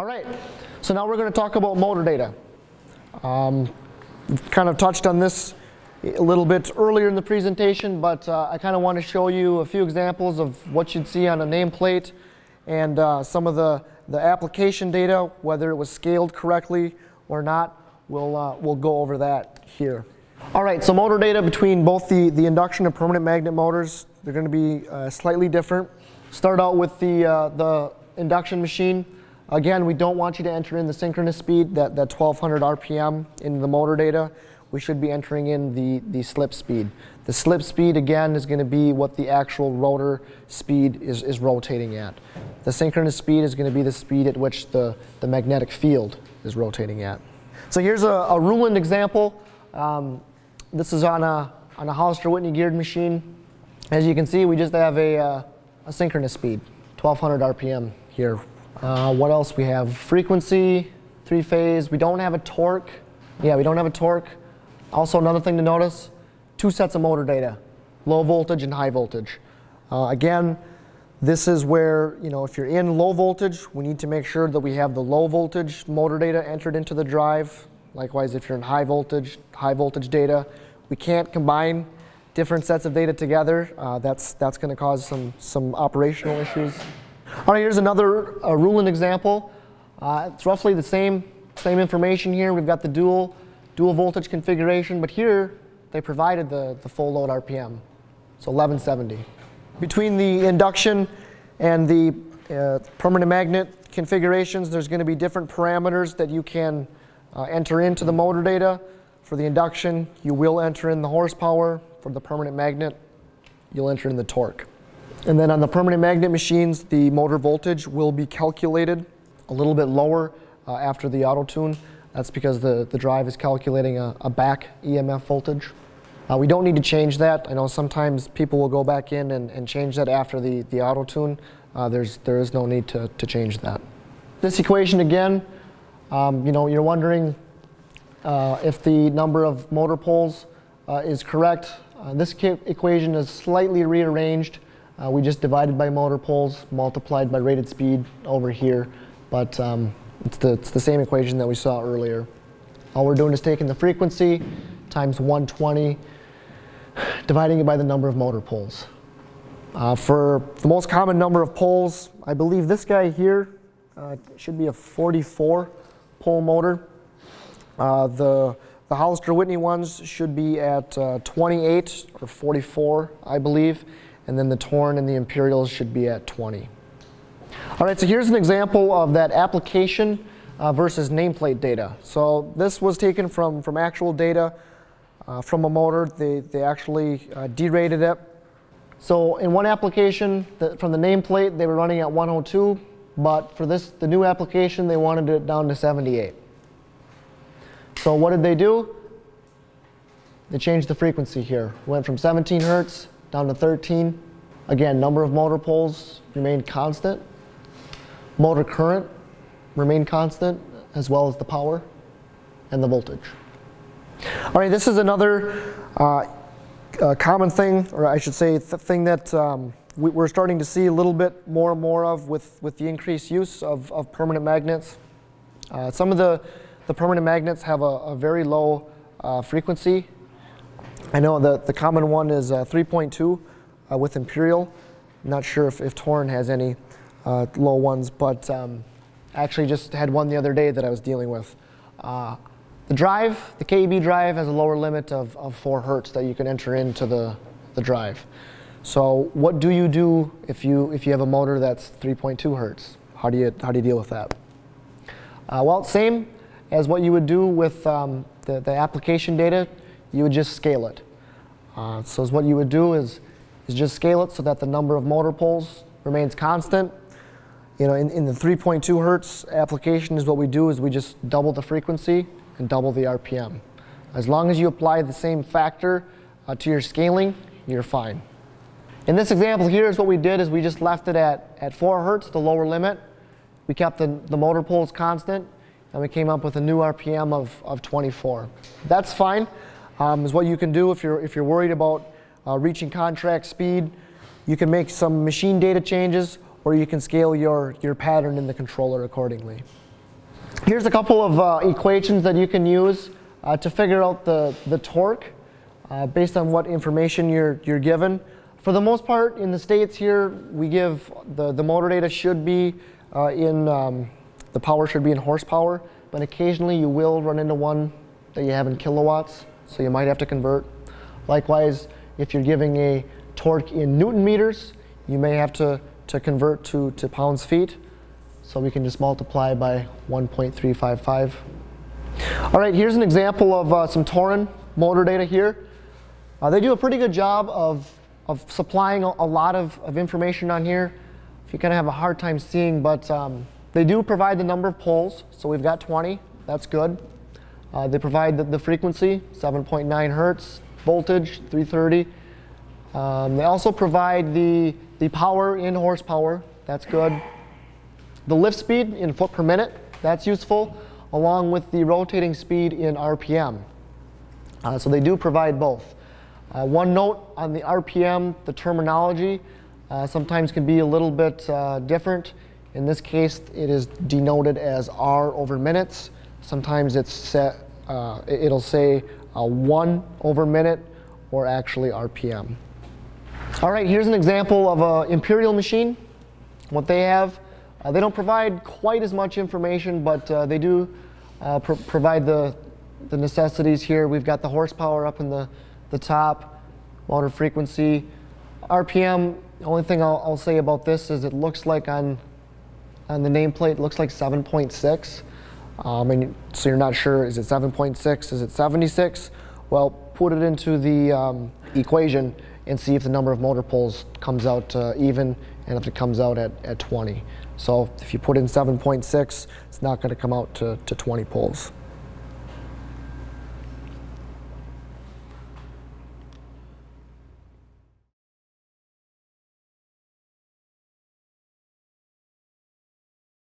All right, so now we're going to talk about motor data. Um, kind of touched on this a little bit earlier in the presentation, but uh, I kind of want to show you a few examples of what you'd see on a nameplate and uh, some of the, the application data, whether it was scaled correctly or not. We'll, uh, we'll go over that here. All right, so motor data between both the, the induction and permanent magnet motors, they're going to be uh, slightly different. Start out with the, uh, the induction machine. Again, we don't want you to enter in the synchronous speed, that, that 1200 RPM in the motor data. We should be entering in the, the slip speed. The slip speed, again, is going to be what the actual rotor speed is, is rotating at. The synchronous speed is going to be the speed at which the, the magnetic field is rotating at. So here's a, a Reuland example. Um, this is on a, on a Hollister Whitney geared machine. As you can see, we just have a, uh, a synchronous speed, 1200 RPM here. Uh, what else we have? Frequency, three phase. We don't have a torque. Yeah, we don't have a torque. Also, another thing to notice, two sets of motor data, low voltage and high voltage. Uh, again, this is where, you know, if you're in low voltage, we need to make sure that we have the low voltage motor data entered into the drive. Likewise, if you're in high voltage, high voltage data, we can't combine different sets of data together. Uh, that's that's going to cause some, some operational issues. All right, here's another uh, Reuland example. Uh, it's roughly the same, same information here. We've got the dual, dual voltage configuration, but here they provided the, the full load RPM, so 1170. Between the induction and the uh, permanent magnet configurations, there's going to be different parameters that you can uh, enter into the motor data. For the induction, you will enter in the horsepower. For the permanent magnet, you'll enter in the torque. And then on the permanent magnet machines, the motor voltage will be calculated a little bit lower uh, after the auto tune. That's because the, the drive is calculating a, a back EMF voltage. Uh, we don't need to change that. I know sometimes people will go back in and, and change that after the, the auto tune. Uh, there's, there is no need to, to change that. This equation again, um, you know, you're wondering uh, if the number of motor poles uh, is correct. Uh, this equation is slightly rearranged. Uh, we just divided by motor poles, multiplied by rated speed over here, but um, it's, the, it's the same equation that we saw earlier. All we're doing is taking the frequency times 120, dividing it by the number of motor poles. Uh, for the most common number of poles, I believe this guy here uh, should be a 44 pole motor. Uh, the, the Hollister Whitney ones should be at uh, 28 or 44, I believe, and then the Torin and the Imperials should be at 20. All right, so here's an example of that application uh, versus nameplate data. So this was taken from, from actual data uh, from a motor. They, they actually uh, derated it. So in one application, the, from the nameplate, they were running at 102, but for this, the new application, they wanted it down to 78. So what did they do? They changed the frequency here. Went from 17 hertz down to 13. Again, number of motor poles remained constant. Motor current remained constant, as well as the power and the voltage. All right, this is another uh, uh, common thing, or I should say, the thing that um, we, are starting to see a little bit more and more of with, with the increased use of, of permanent magnets. Uh, some of the the permanent magnets have a, a very low uh, frequency. I know that the common one is uh, 3.2 uh, with Imperial. I'm not sure if, if Torin has any uh, low ones, but um, actually just had one the other day that I was dealing with. The drive, the KEB drive, has a lower limit of, of 4 hertz that you can enter into the, the drive. So what do you do if you, if you have a motor that's 3.2 hertz? How do you, how do you deal with that? Uh, well, same as what you would do with um, the, the application data, you would just scale it. Uh, so what you would do is, is just scale it so that the number of motor poles remains constant. You know, in, in the 3.2 hertz application is what we do is we just double the frequency and double the RPM. As long as you apply the same factor uh, to your scaling, you're fine. In this example here is what we did is we just left it at, at 4 hertz, the lower limit. We kept the, the motor poles constant and we came up with a new RPM of, of 24. That's fine, um, is what you can do if you're, if you're worried about uh, reaching contract speed. You can make some machine data changes or you can scale your, your pattern in the controller accordingly. Here's a couple of uh, equations that you can use uh, to figure out the, the torque uh, based on what information you're, you're given. For the most part, in the States here, we give the, the motor data should be uh, in, um, the power should be in horsepower, but occasionally you will run into one that you have in kilowatts, so you might have to convert. Likewise, if you're giving a torque in newton meters, you may have to, to convert to, to pounds feet. So we can just multiply by 1.355. All right, here's an example of uh, some Torin motor data here. Uh, they do a pretty good job of, of supplying a, a lot of, of information on here. If you kind of have a hard time seeing, but um, they do provide the number of poles. So we've got 20, that's good. Uh, they provide the, the frequency, 7.9 hertz, voltage, 330. Um, they also provide the, the power in horsepower, that's good. The lift speed in foot per minute, that's useful, along with the rotating speed in RPM. Uh, so they do provide both. Uh, one note on the RPM, the terminology uh, sometimes can be a little bit uh, different. In this case, it is denoted as R over minutes. Sometimes it's set, uh, it'll say uh, 1 over minute or actually RPM. All right, here's an example of an Imperial machine. What they have uh, they don't provide quite as much information, but uh, they do uh, pr provide the, the necessities here. We've got the horsepower up in the, the top, motor frequency. RPM, the only thing I'll, I'll say about this is it looks like on, on the nameplate, it looks like 7.6. Um, and so you're not sure, is it 7.6, is it 76? Well, put it into the um, equation and see if the number of motor poles comes out uh, even and if it comes out at, at 20. So if you put in 7.6, it's not going to come out to, to 20 poles.